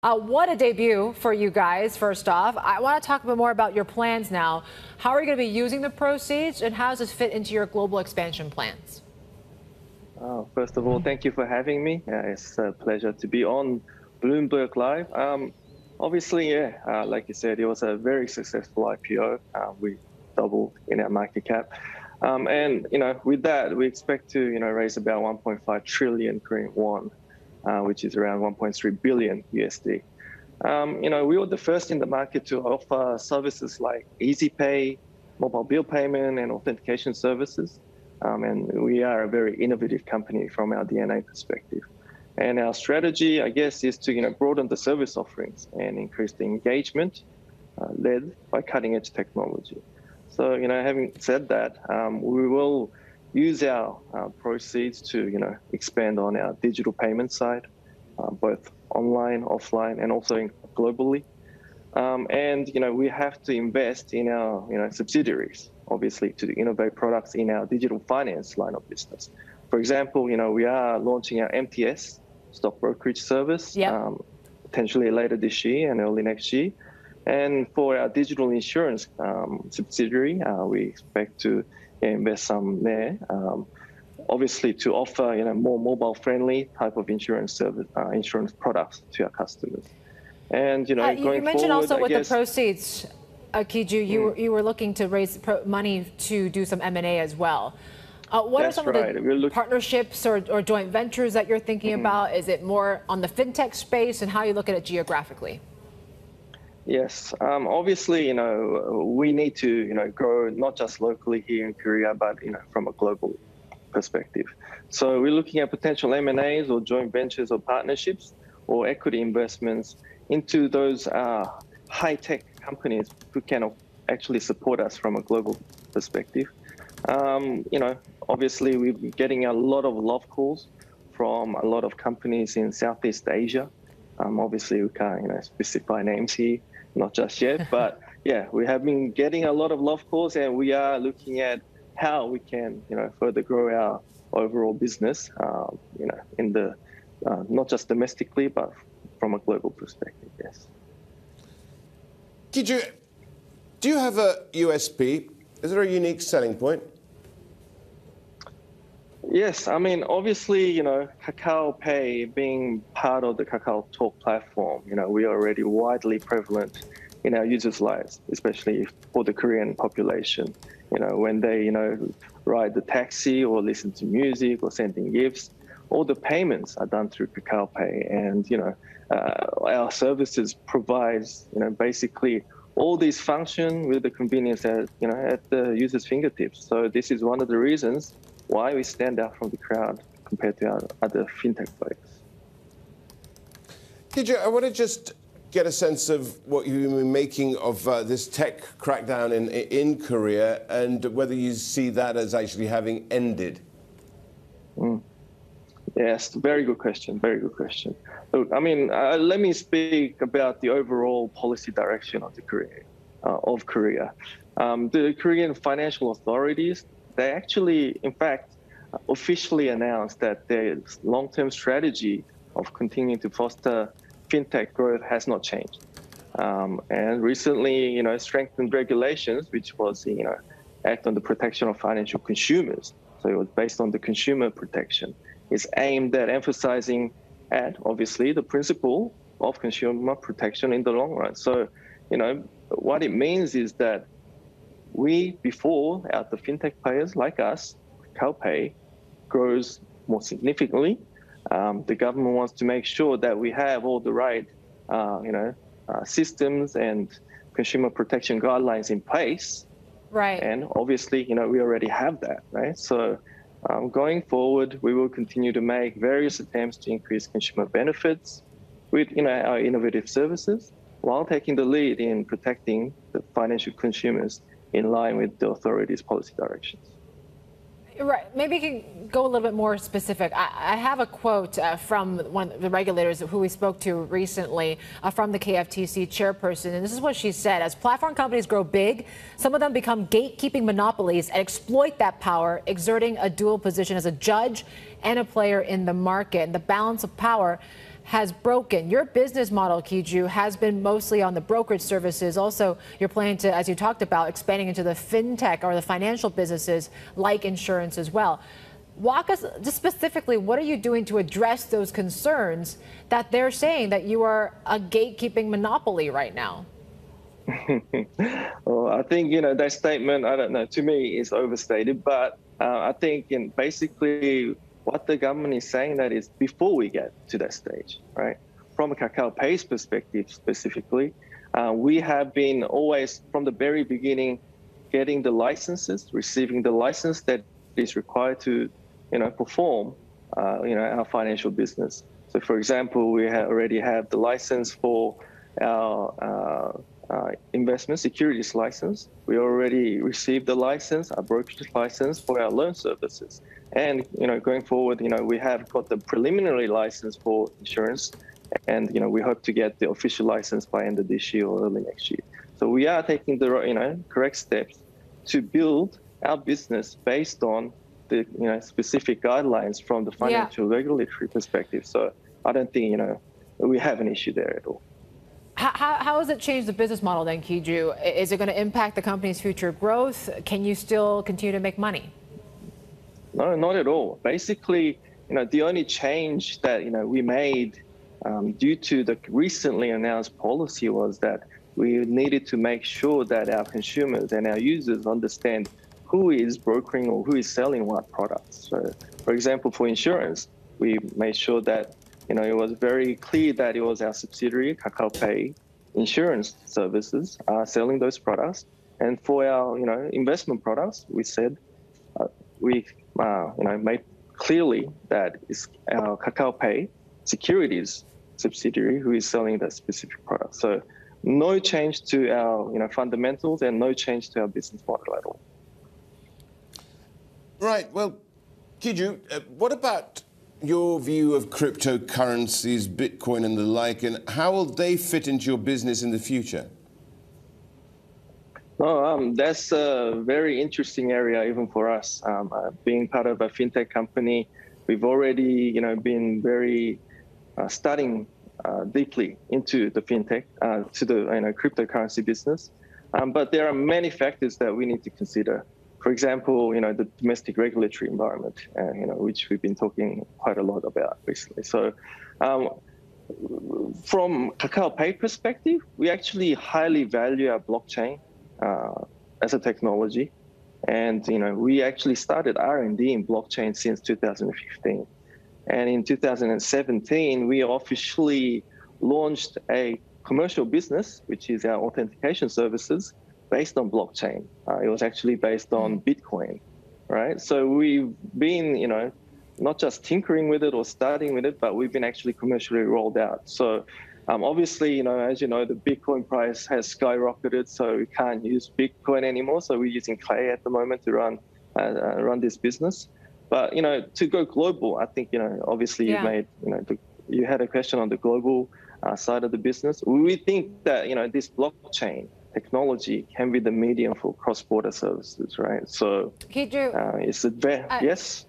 Uh, what a debut for you guys, first off. I want to talk a bit more about your plans now. How are you going to be using the proceeds, and how does this fit into your global expansion plans? Uh, first of all, thank you for having me. Uh, it's a pleasure to be on Bloomberg Live. Um, obviously, yeah, uh, like you said, it was a very successful IPO. Uh, we doubled in our market cap. Um, and, you know, with that, we expect to, you know, raise about 1.5 trillion Korean won uh, which is around 1.3 billion USD. Um, you know, we were the first in the market to offer services like Easy Pay, mobile bill payment, and authentication services. Um, and we are a very innovative company from our DNA perspective. And our strategy, I guess, is to you know broaden the service offerings and increase the engagement uh, led by cutting edge technology. So you know, having said that, um, we will use our uh, proceeds to, you know, expand on our digital payment side, uh, both online, offline, and also globally. Um, and you know, we have to invest in our, you know, subsidiaries, obviously, to innovate products in our digital finance line of business. For example, you know, we are launching our MTS stock brokerage service yep. um, potentially later this year and early next year. And for our digital insurance um, subsidiary, uh, we expect to invest some there. Um, obviously, to offer you know more mobile-friendly type of insurance service, uh, insurance products to our customers. And you know, uh, going you mentioned forward, also with guess, the proceeds, uh, Kijoo, you, mm. were, you were looking to raise money to do some M&A as well. Uh, what That's are some right. of the partnerships or, or, joint ventures that you're thinking mm about? Is it more on the fintech space and how you look at it geographically? Yes, um, obviously, you know, we need to, you know, grow not just locally here in Korea, but you know, from a global perspective. So we're looking at potential M&As or joint ventures or partnerships or equity investments into those uh, high-tech companies who can actually support us from a global perspective. Um, you know, obviously, we're getting a lot of love calls from a lot of companies in Southeast Asia. Um, obviously, we can't, you know, specify names here not just yet, but yeah, we have been getting a lot of love calls, and we are looking at how we can, you know, further grow our overall business, um, you know, in the uh, not just domestically, but from a global perspective. Yes. Did you do you have a USP? Is there a unique selling point? Yes, I mean, obviously, you know, Kakao Pay being part of the Kakao Talk platform, you know, we are already widely prevalent in our users' lives, especially for the Korean population. You know, when they, you know, ride the taxi or listen to music or sending gifts, all the payments are done through Kakao Pay, and you know, uh, our services provides, you know, basically all these function with the convenience at, you know, at the user's fingertips. So this is one of the reasons why we stand out from the crowd compared to other fintech players. Kijoo, I want to just get a sense of what you've been making of uh, this tech crackdown in, in Korea and whether you see that as actually having ended. Mm. Yes, very good question. Very good question. Look, I mean, uh, let me speak about the overall policy direction of the Korea, uh, of Korea. Um, the Korean financial authorities they actually, in fact, officially announced that their long-term strategy of continuing to foster fintech growth has not changed. Um, and recently, you know, strengthened regulations, which was, you know, Act on the Protection of Financial Consumers. So it was based on the consumer protection. It's aimed at emphasizing at, obviously, the principle of consumer protection in the long run. So, you know, what it means is that we, before our, the fintech players like us, Kakao Pay, grows more significantly. Um, the government wants to make sure that we have all the right, uh, you know, uh, systems and consumer protection guidelines in place. Right. And obviously, you know, we already have that, right? So um, going forward, we will continue to make various attempts to increase consumer benefits with, you know, our innovative services while taking the lead in protecting the financial consumers in line with the authorities' policy directions. Right. Maybe you can go a little bit more specific. I, I have a quote uh, from one of the regulators who we spoke to recently uh, from the KFTC chairperson, and this is what she said. As platform companies grow big, some of them become gatekeeping monopolies and exploit that power, exerting a dual position as a judge and a player in the market. And the balance of power has broken. Your business model, Kijoo, has been mostly on the brokerage services. Also, you're planning to, as you talked about, expanding into the fintech or the financial businesses like insurance as well. Walk us just specifically, what are you doing to address those concerns that they're saying that you are a gatekeeping monopoly right now? well, I think you know that statement. I don't know. To me, is overstated. But uh, I think in basically what the government is saying that is before we get to that stage, right? From a Kakao Pay's perspective, specifically, uh, we have been always from the very beginning getting the licenses, receiving the license that is required to, you know, perform, uh, you know, our financial business. So, for example, we ha already have the license for our uh, uh, investment securities license. We already received the license, our brokerage license for our loan services. And, you know, going forward, you know, we have got the preliminary license for insurance. And, you know, we hope to get the official license by end of this year or early next year. So we are taking the, you know, correct steps to build our business based on the, you know, specific guidelines from the financial yeah. regulatory perspective. So I don't think, you know, we have an issue there at all. How, how has it changed the business model then, Kijoo? Is it going to impact the company's future growth? Can you still continue to make money? No, not at all. Basically, you know, the only change that you know we made um, due to the recently announced policy was that we needed to make sure that our consumers and our users understand who is brokering or who is selling what products. So, for example, for insurance, we made sure that you know, it was very clear that it was our subsidiary, Kakao Pay Insurance Services, uh, selling those products. And for our, you know, investment products, we said uh, we, uh, you know, made clearly that it's our Kakao Pay Securities subsidiary who is selling that specific product. So no change to our, you know, fundamentals and no change to our business model at all. Right. Well, Kijoo, uh, what about your view of cryptocurrencies, Bitcoin and the like, and how will they fit into your business in the future? Oh, um, that's a very interesting area even for us. Um, uh, being part of a fintech company, we've already, you know, been very uh, studying uh, deeply into the fintech, uh, to the you know, cryptocurrency business. Um, but there are many factors that we need to consider for example, you know, the domestic regulatory environment, uh, you know, which we've been talking quite a lot about recently. So, um, from Kakao Pay perspective, we actually highly value our blockchain uh, as a technology, and you know, we actually started R&D in blockchain since 2015, and in 2017 we officially launched a commercial business, which is our authentication services, based on blockchain. Uh, it was actually based on mm-hmm. Bitcoin, right? So we've been, you know, not just tinkering with it or starting with it, but we've been actually commercially rolled out. So um, obviously, you know, as you know, the Bitcoin price has skyrocketed, so we can't use Bitcoin anymore. So we're using Klaytn at the moment to run uh, uh, run this business. But you know, to go global, I think you know, obviously yeah. you made, you know, the, you had a question on the global uh, side of the business. We think that you know this blockchain technology can be the medium for cross-border services, right? So Kijoo, uh, it's a very, uh, yes.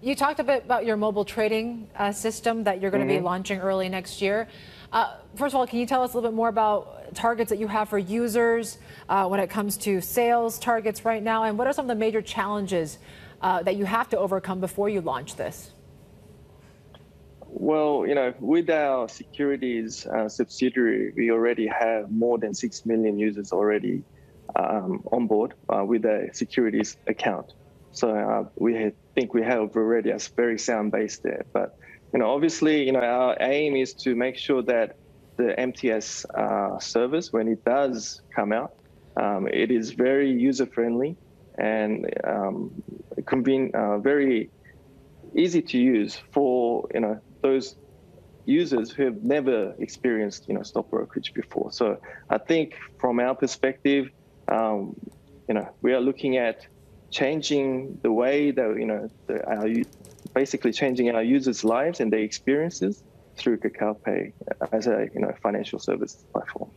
You talked a bit about your mobile trading uh, system that you're going to mm -hmm. be mm-hmm. launching early next year. Uh, first of all, can you tell us a little bit more about targets that you have for users uh, when it comes to sales targets right now, and what are some of the major challenges uh, that you have to overcome before you launch this? Well, you know, with our securities uh, subsidiary, we already have more than 6 million users already um, on board uh, with a securities account. So uh, we think we have already a very sound base there. But, you know, obviously, you know, our aim is to make sure that the MTS uh, service, when it does come out, um, it is very user friendly and um, conven- uh, very easy to use for, you know, those users who have never experienced you know stock brokerage before. So I think from our perspective, um, you know, we are looking at changing the way that you know the, our, basically changing our users' lives and their experiences through Kakao Pay as a you know financial service platform.